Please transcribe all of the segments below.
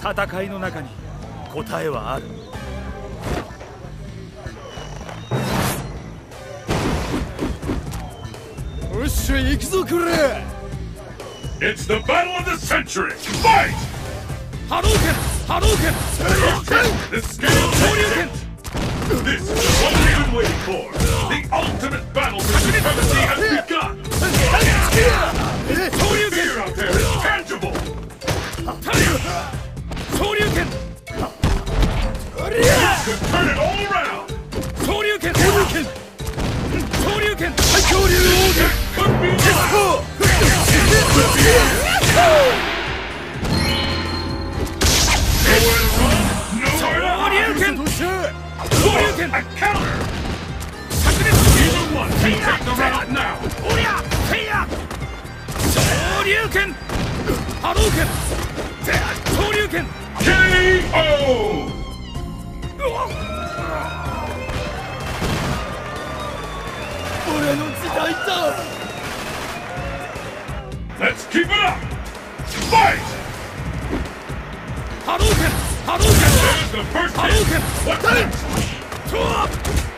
戦いの中に答えはあるよっしゃ行くぞこれ It's the battle of the century! Fight! 波動拳波動拳 scale takes it! This is what we've been waiting for! The ultimate battle for supremacy has begun! Fear out there is tangible! 昇竜拳昇竜拳昇竜拳最竜拳鉄竜拳昇竜拳 KO! 俺の時代だ Let's keep it up! Fight! 波動拳波動拳 There's the first hit! What's next?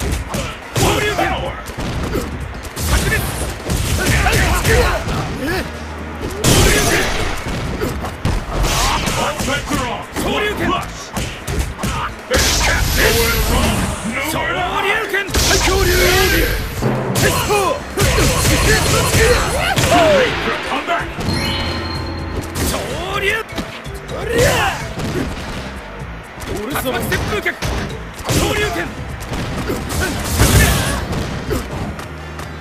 昇竜竜巻旋風脚昇竜拳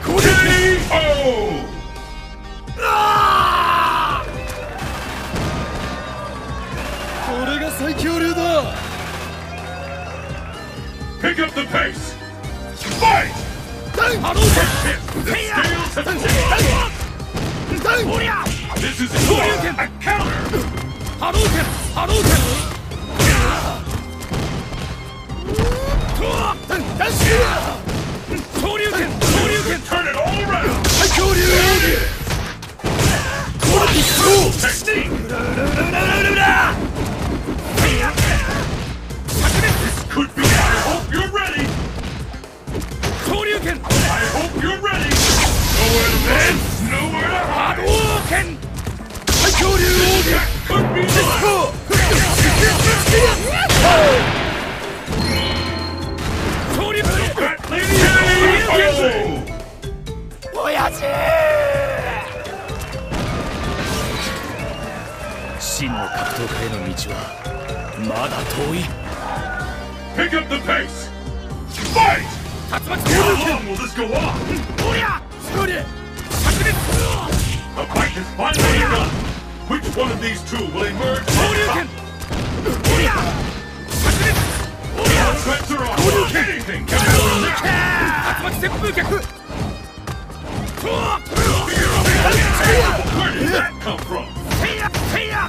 KO! これが最強竜だ Pick up the pace! Fight! 波動拳 scales have tipped! おりゃ This is a counter! Hope you're ready. Nowhere to run. Nowhere to hide. 動拳 That could be lost. 昇竜拳 That lady KO. 親父真の格闘家への道はまだ遠い Pick up the pace. Fight. 竜巻 long will this go on? 風おりゃそれ炸裂 The fight is finally begun. Which one of these two will emerge? 昇竜拳おりゃ炸裂おりゃ All bets are on. Anything can happen now. 竜巻旋風脚とわ Where did that come from? せいや